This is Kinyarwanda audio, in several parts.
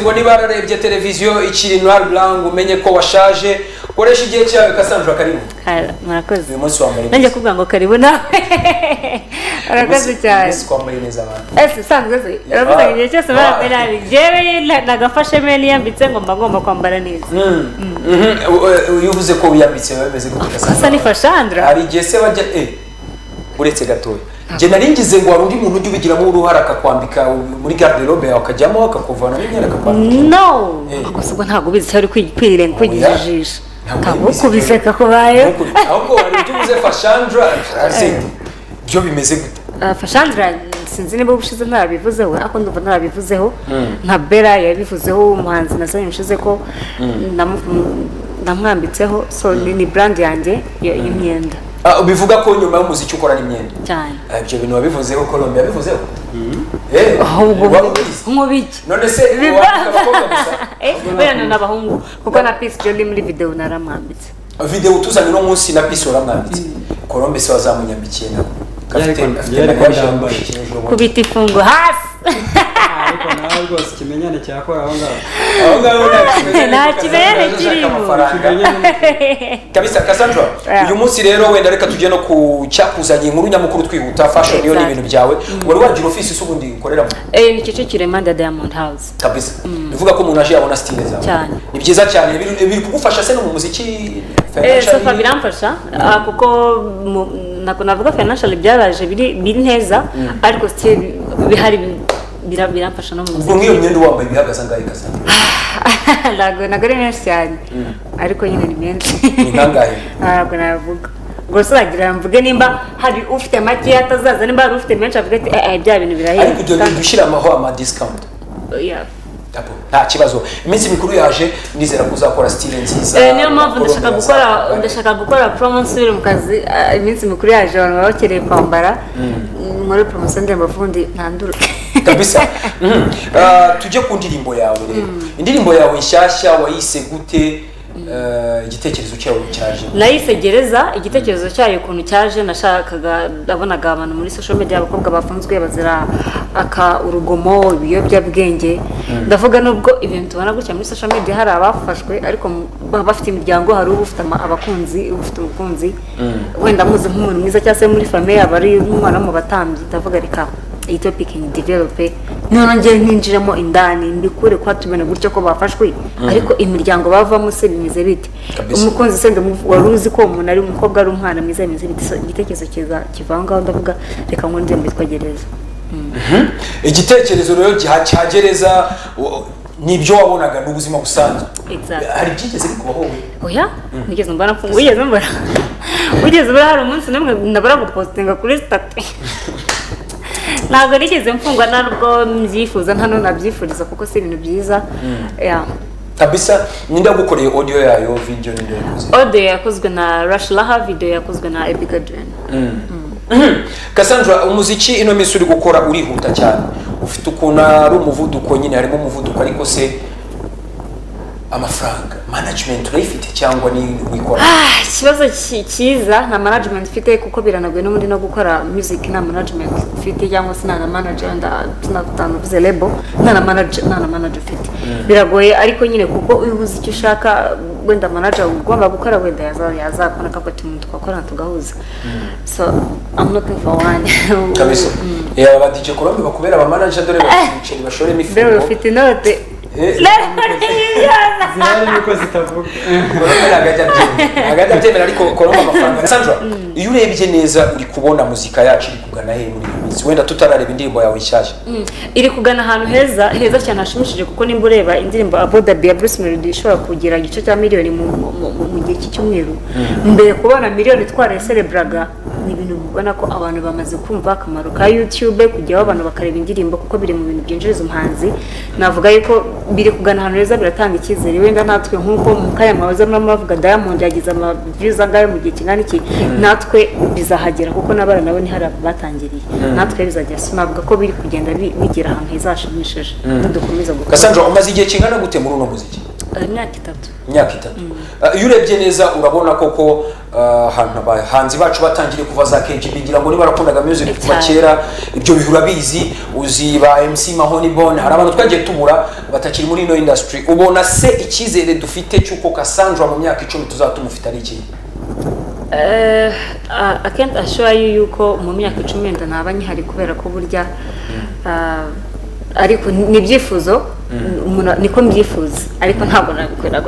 ngo niba wararebye televiziyo ikiri noir blanc umenye ko washaje koresha igihe cyawe Cassandra karibu. Murakoze. Uyu munsi wambaye nanjye kuvuga ngo karibu nawe murakoze cyane. umunsi twambaye neza abantu. Ese usanzwe se uravuga ngo igihe cyose barabe nabi jewe na- nagafashe me niyambitse ngo mba ngomba kwambara neza. Mhm. U- u- iyo uvuze ko wiyambitse biba bimeze gute asa Cassandra ni fashandra. Hari igihe se bajya eh uretse gatoya. Njye nari ngize ngo hari undi muntu ujya ubigiramo uruhare akakwambika muri garderobe yawe akajyamo akakuvanamo imyenda akakwambika. No! Eh. gusa ubwo ntabwo ubizi cyari kwirenga kwigiza ijisho. Ntabwo kubiseka kubayeho ahubwo hari ibyo uvuze fashandra urazi byo bimeze gute? Uh, fashandra sinzi niba ubushize ntarabivuzeho ariko ndumva ntarabivuzeho nka bera yabivuzeho umuhanzi nasabye ushize ko namu- namwambitseho so ni ni brand yanjye y'imyenda bivuga ko nyuma y'umuziki ukora n'imyenda cyane. Ah, ibyo bintu wabivuzeho Colombe yabivuzeho eh ahubwo waba ubizi nk'ubiki none se gusa Eh, n'abahungu kuko na Peace Jolie muri video naramwambitse video tuzanye uno munsi na pisi waramwambitse Colombe se wazamunyambikiye nawe ko kubita ifungo hasi. rwose ikimenyane cyakora aho ngaho aho ngaho nta kimenyane kirimo. kabisa Cassandra uyu munsi rero wenda reka tujye no ku cyakuzanye inkuru nyamukuru twihuta fashion yo ni ibintu byawe. Wari wagira office se ubundi ukoreramo Eh, ni Kicukiro impande ya Diamond House. Kabisa. Bivuga ko umuntu aje yabona style zawe. Cyane. ni byiza cyane. Biri kugufasha se no mu muziki? Eh, financially? sofa biramfasha. Ah, kuko nako navuga financial byaraje biri biri neza. Ariko still bihari bira- biramfasha no mu ubwo nk'iyo myenda wambaye bihagaze angahe Cassandra ntabwo ntabwo ari menshi cyane ariko nyine ni menshi Ni nkangahe? ntabwo navuga gusa uragira mvuge nimba hari ufite make atazaza nimba hari ufite menshi avuga ati "Eh, bya bintu birahenda ariko ibyo bintu ushyiramaho ama discount. Nta kibazo iminsi mikuru yaje nizera ko uzakora style nziza niyo mpamvu ndashaka gukora ndashaka gukora promo nsubire mu kazi ah, iminsi mikuru yaje abantu baba bakeneye kwambara muri promosiyo ndirimbo vundi ntandura kabisa. Mhm. Ah, tujye ku ndirimbo yawe. Rero indirimbo yawe nshyashya wayise gute? Ah, igitekerezo cyawe cyaje? Nayise gereza igitekerezo cyayo ukuntu cyaje nashakaga nabonaga abantu muri social media abakobwa bafunzwe bazira aka urugomo ibiyobyabwenge. Ndavuga nubwo ibintu tubona gutya muri social media hari abafashwe ariko bafite imiryango hari ufite abakunzi ufite umukunzi. Wenda muzi nk'umuntu mwiza cyangwa se muri famiye aba ari umwana mu batambyi ndavuga reka. Iyi topic ni develope noneho njye nkinjiremo indani mbikure kwa tubona gutyo ko bafashwe ariko imiryango bavamo se bimeze bite? Umukunzi se wari uzi ko umuntu ari umukobwa ari umwana mwiza bimeze bite? Igitekerezo kiza kiva aho ngaho ndavuga reka ndirimbo yitwa gereza igitekerezo rero giha- cya gereza wo- ni ibyo wabonaga ni ubuzima busanzwe hari ibyigeze bikubaho? Oya? Nigeze mbona mfunga wigeze mbona? Wigeze mbona hari umunsi n'umwe ndabura gupostinga kuri stati ntabwo nigeze mfungwa ntabwo mbyifuza nta nabyifuriza kuko si ibintu byiza. Yeah. kabisa ninde wagukoreye audio yayo video ninde yakoze? Audio yakozwe na Rush Laha video yakozwe na Epica Dren Cassandra umuziki ino minsi uri gukora urihuta cyane. Ufite ukuntu ari umuvuduko nyine harimo umuvuduko ariko se amafaranga. Management urayifite cyangwa ni wikora Ah, ikibazo ki- cyiza nta management mfite kuko biranagoye n'ubundi no gukora music nta management mfite cyangwa se nta na manager nda tunavuze label nta na manager nta na manager mfite biragoye ariko nyine kuko ubuze icyo ushaka wenda manager ugomba gukora wenda yaza- yazakora akavuga ati umuntu twakorana tugahuza so I'm looking for one. Kabisa. Eh aba DJ Colombe bakubera aba manager dore bafite bashoremo ifungo ufite inote Eh. Zihari nuko zitavuga Colombe ntabwo ajya abyemera ntabwo ajya abyemera ariko Colombe amafaranga Cassandra iyo urebye neza uri kubona muzika yacu iri kugana he muri iyi minsi wenda tutarareba indirimbo yawe nshyashya Mm. iri kugana ahantu heza heza cyane hashimishije kuko nimba ureba indirimbo abodabi ya bruce melody ishobora kugira igice cya miliyoni mu, gihe cy'icyumweru mbere kubona miliyoni twarayisereburaga ni ibintu ubona ko abantu bamaze kumva akamaro ka youtube kujyaho abantu bakareba indirimbo kuko biri mu bintu byinjiriza umuhanzi. Navuga yuko biri kugana ahantu heza biratanga icyizere. Wenda natwe nk'uko mu kanya mwahoze murimo bavuga diamond yagize amaviews angahe mu gihe kingana iki? Natwe bizahagera kuko n'abana nabo ni hari batangiriye natwe bizagera sinavuga ko biri kugenda bi- bigera ahantu heza hashimishije. Dukomeza gukora Cassandra umaze igihe kingana gute muri uno muziki? Imyaka itatu. Imyaka itatu. Uh, iyo urebye neza urabona koko uh, ahantu abahanzi bacu batangiriye kuva za KGB ngira ngo niba barakundaga music kuva kera ibyo bihe urabizi uzi ba MC Mahoni Bone hari abantu twagiye tubura batakiri muri ino industry ubona se icyizere dufite cy'uko Cassandra mu myaka icumi tuzaba tumufite ari ikihe? Eh, I I can't assure you yuko mu myaka icumi wenda naba nkihari kubera ko burya ah, ariko ni ibyifuzo umuntu- niko mbyifuza. Ariko ntabwo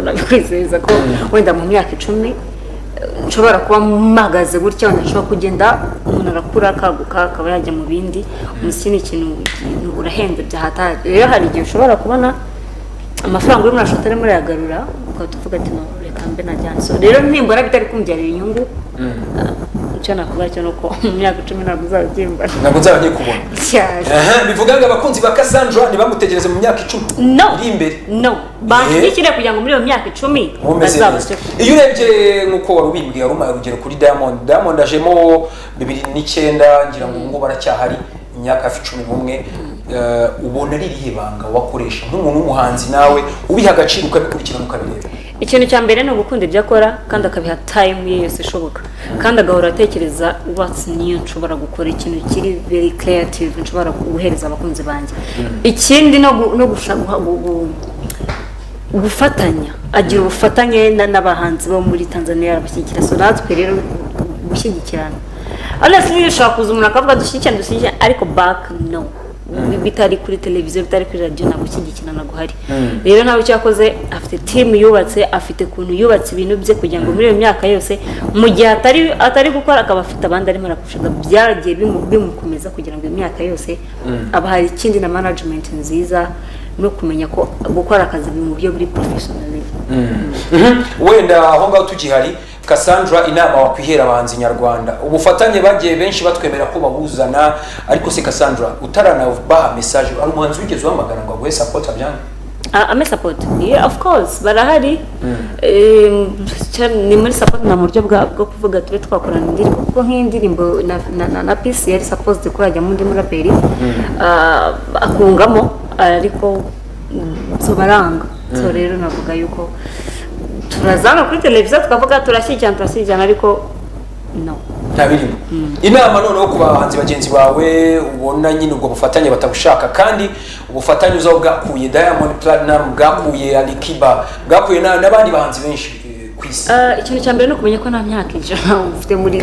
nabikwizeza ko wenda mu myaka icumi eh, nshobora kuba mpagaze gutya wenda nshobora kugenda umuntu arakura akaguka akaba yajya mu bindi. Umuziki ni ikintu urahenze byahatari. Rero hari igihe ushobora kubona amafaranga urimo urashaka arimo urayagarura ukaba uvuga ati reka mbe najyana rero nimbona bitari kumbyarira inyungu ah, icyo nakuvuga cyo ni uko mu myaka icumi ntabwo uzaba ubyimbana ntabwo nzaba nkikubona cyane bivuga ngo abakunzi ba Cassandra ntibamutegereze mu myaka icumi. No. Iri imbere. No. Banshyigikire kugira ngo muri iyo myaka icumi bazabashe iyo urebye nk'uko wari ubimbwiye wari umaye urugero kuri diamond diamond ajemo bibiri n'icyenda ngira ngo ubu ngubu aracyahari imyaka hafi cumi n'umwe. Eh, ubona ari irihe banga wakoresha? Nk'umuntu w'umuhanzi nawe ubiha agaciro ukabikurikirana ukabireba ikintu cya mbere ni ugukunda ibyo akora kandi akabiha time ye yose ishoboka. Kandi agahora atekereza what's new? Nshobora gukora ikintu kiri very creative nshobora guhereza abakunzi banjye. Ikindi no gufatanya. Agira ubufatanye na- n'abahanzi bo muri tanzania arabashyigikira. So natwe rero gushyigikirana. Honestly ushobora kuza umuntu akavuga dushyigikirane dushyigikirane. Ariko back no. Bitari kuri televiziyo bitari kuri radiyo ntabwo gushyigikirana guhari rero nawe icyo yakoze afite timu yubatse afite ukuntu yubatse ibintu bye kugira ngo muri iyo myaka yose mu gihe atari gukora akaba afite abandi arimo arakurushaga byaragiye bimu- bimukomeza kugira ngo iyo myaka yose aba hari ikindi na management nziza no kumenya ko gukora akazi mu buryo buri professionalism Mhm. wenda aho ngaho tugihari Cassandra inama wakwihera abahanzi nyarwanda. Ubufatanye bagiye benshi batwemera ko babuzana ariko se Cassandra utaranabaha message hari umuhanzi wigeze uhamagara ngo aguhe support abyanga Ah, ame support? Yeah, of course barahari. Cya- ni muri support na buryo bwo kuvuga tube twakorana indirimbo. Kuko nk'indirimbo na, peace yari supposed ko yajyamo undi muraperi ah, akungamo ariko mm, so baranga. So rero navuga yuko turazana kuri televiziyo tukavuga turashyigikirana turashyigikirana ariko no. Nta birimo inama noneho ku bahanzi bagenzi bawe ubona nyine ubwo bufatanye batabushaka. Kandi ubufatanye uzaho bwakuye diamond platinum bwakuye alikiba bwakuye na- n'abandi bahanzi benshi. Ku isi Ah, ikintu cya mbere ni ukumenya ko nta myaka ijana ufite muri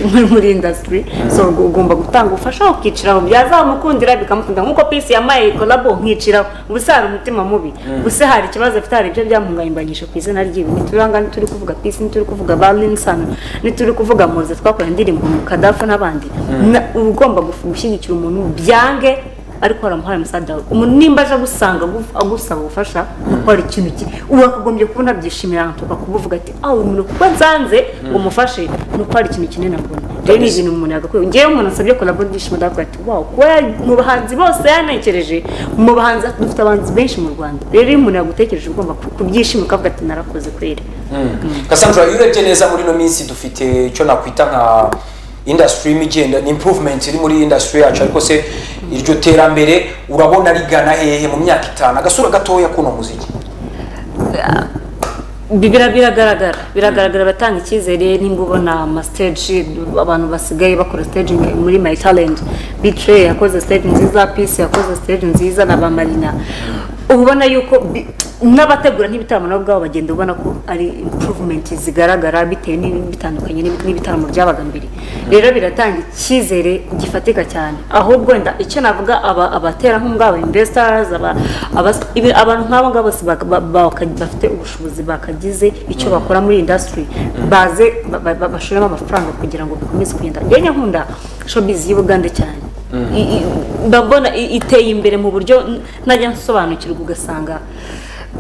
ug- ugomba gutanga ubufasha ukiciraho byazamukundira bikamukunda. Nk'uko pisi yamaye kolabo nkiciraho ubuse hari umutima mubi. Ubuse hari ikibazo afite hari ibyo byamuhungabanyije ku izina ryiwe nituranga ntituri kuvuga pisi ntituri kuvuga barlin sana ntituri kuvuga moze twakora indirimbo mu kadafu n'abandi. Na- uba ugomba gushyigikira umuntu byange ariko waramuhaye umuntu nimba aje agusanga agu- agusaba ubufasha kuko hari ikintu ki? Ubu wakagombye kubona byishimira ahantu tukakuba uvuga ati aho uyu muntu kuko nsanze ngo umufashe ni uko hari ikintu kinini abona rero ni ibintu umuntu yagakwiye. Ngewe umuntu asabye kolabo ndishima ndavuga ati wawu kuba mu bahanzi bose yanekereje mu bahanzi dufite abahanzi benshi mu rwanda. Rero iyo umuntu yagutekereje ugomba ku- kubyishima ukavuga ati narakoze kweri. Cassandra iyo urebye neza muri ino minsi dufite icyo nakwita nka industry irimo igenda ni improvement iri muri industry yacu ariko se iryo terambere urabona rigana hehe mu myaka itanu? Agasura gatoya k'uno muziki. Bi- bira- biragaragara. Biragaragara batanga icyizere nimba ubona amastage abantu basigaye bakora stage muri my talent. Bitray yakoze stage nziza peace yakoze stage nziza na bamarina ubona yuko n'abategura nk'ibitaramo nabo ubwabo bagenda ubona ko ari improvement zigaragara bitewe bitandukanye n'ibi- n'ibitaramo byabaga mbere. Rero biratanga icyizere gifatika cyane. Ahubwo wenda icyo navuga aba- abaterankunga aba ibi- abantu nk'abo ngabo bose bafite ubushobozi bakagize icyo bakora muri industry. Baze ba- ba- ba- bashoremo amafaranga kugira ngo bikomeze kugenda. Njyewe nkunda showbiz y'ubugande cyane. Ndabona i- iteye imbere mu buryo n- najya nsobanukirwa ugasanga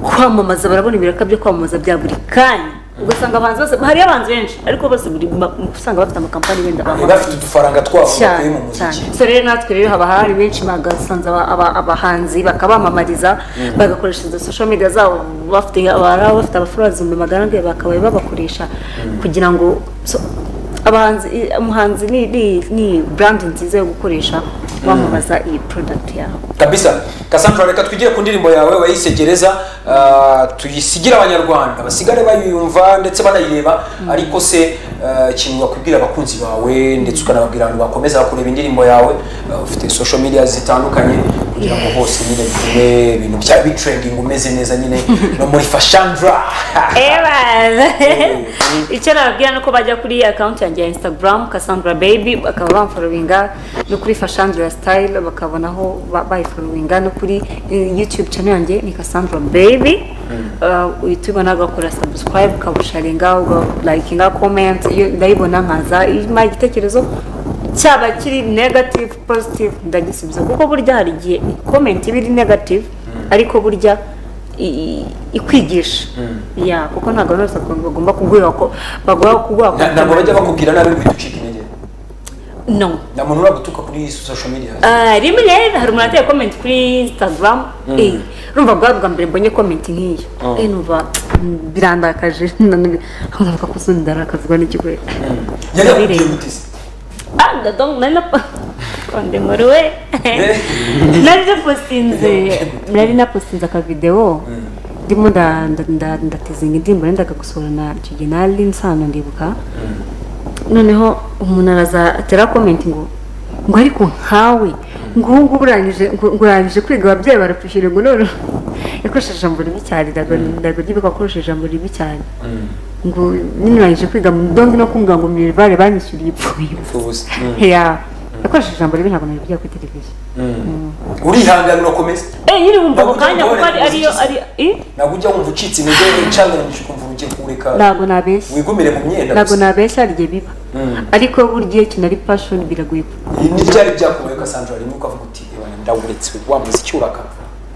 kwamamaza barabona ibiraka byo kwamamaza bya buri kanya. Ugasanga abahanzi bose hariyo abahanzi benshi ariko bose buri usanga bafite amakampani wenda bamamaza. Bafite udufaranga twabo bakuye mu muziki. so rero natwe rero haba hari benshi aba- abahanzi bakabamamariza bagakoresha izo social media zabo. Bafite bafite abafollowers ibihumbi magana ane bakaba babakoresha kugira ngo abahanzi umuhanzi ni brand nziza yo gukoresha. Wamamaza iyi product yawe kabisa. Cassandra reka twigire ku ndirimbo yawe wayisegereza ah, tuyisigire abanyarwanda. Basigare bayumva ndetse banayireba ariko se ah, ikintu wakubwira abakunzi bawe ndetse ukanababwira abantu bakomeza kureba indirimbo yawe ah, ufite social media zitandukanye kugira ngo hose nyine bitume ibintu bya bitrending umeze neza nyine no muri fashandra. Ebaza. icyo nababwira ni uko bajya kuri akawunti yanjye ya instagram cassandra baby bakaba bamforowinga no kuri fashandra style bakabonaho ba- bayiforowinga no kuri eh, youtube channel yanjye ni cassandra baby. Uh, uhita ubona ugakora subscribe ukabusharinga ugalikinga comment ndayibona nkaza ima igitekerezo cyaba kiri negative positive ndagisubiza kuko burya hari igihe comment iba iri negative ariko burya ikwigisha ya kuko ntabwo abantu bose bagomba kuguha ko bagomba kuguha Na- ntabwo bajya bakubwira nabi ngo ucika intege no nta muntu uragutuka kuri social media Ah, rimwe hari umuntu ateye comment kuri instagram eh urumva bwa bwa mbere mbonye comment nk'iyo eh numva mm, birandakaje nkavuga ko usundi ndarakazwa n'ikigo yari yakubwiye gute se ah ndadong nari na konde muruwe nari napostinze nari napostinze akavideo ndimo nda- nda- nda- ndatezinga indirimbo nendaga gusohora na gihe nari nsano ndibuka noneho umuntu araza atera comment ngo ngo ariko nkawe ngubu urangije ngo ngo urangije kwiga ababyeyi barapfushire ngo none yakoresheje ijambo ribi cyane ntabwo ntabwo ryibuka akoresheje ijambo ribi cyane. Ngo nyine urangije kwiga mu ndongo no kumbwira ngo mirivare banyishyuriye ipfuye ya. Yakoresheje ijambo ribi ntabwo nari kuri televiziyo urihangana urakomeza eh nyine wumva ako kanya kuko ariyo ari eh? ntabwo ujya wumva ucitse intege ucanganyije ugiye kureka ntabwo nabeshya wigumire mu myenda ntabwo nabeshya igihe biba. Ariko burya iyo ari passion biragoye ni byari byakubaye Cassandra? Rimwe ukavuga uti "Ewana, ndawuretse wa muziki uraka.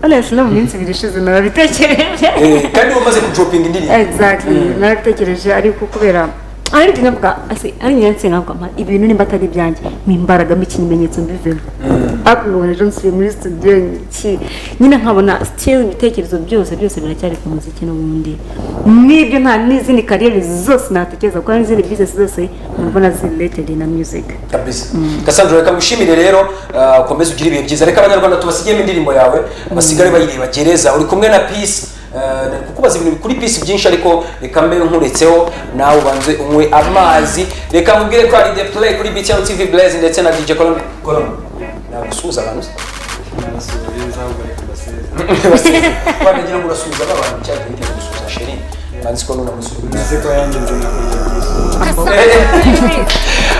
Honest no mu minsi ibiri ishize narabitekereje. Eh, kandi wamaze kudropinga indirimbo exactly. Narabitekereje ariko kubera hari igihe nsenga navuga "Ma, ibintu nimba atari ibyanjye mimbaragamo ikimenyetso mbivemo ariko nkabona ejo nsubiye muri studio iki nyine nkabona still ibitekerezo byose byose biracyari ku muziki n'ubundi n'ibyo nta n'izindi kariyeri zose natekereza kuko n'izindi business zose mbona ziri related na music. Cassandra reka ngushimire rero ukomeze ugire ibihe byiza reka abanyarwanda tubasigiyemo indirimbo yawe. Basigare bayireba gereza uri kumwe na peace. Kukubaza ibintu kuri pisi byinshi ariko reka mbe nkuretseho nawe ubanze unywe amazi reka mubwire ko ari the play kuri BTL TV Blaze ndetse na DJ Colombe Colombe nagusuhuza abantu wanagira ngo urasuhuza abantu cyangwa hirya gusuhuza sheri banzi ko kuyisura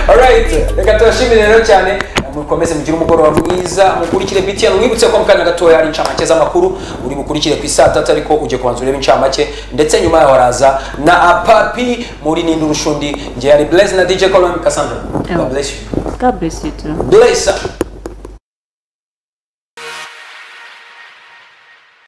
Alright, reka tubashimire rero cyane mukomeze mugire umugoroba mwiza mukurikire BTN mwibutse ko mu kanya gatoya hari incamake z'amakuru uri bukurikire ku isaa tatu ariko ujye kubanza urebe incamake ndetse nyuma yaho haraza na apapi muri nindi rushundi ngiye ari Blaze na DJ Colombe Cassandra. God bless you. God bless you too. bless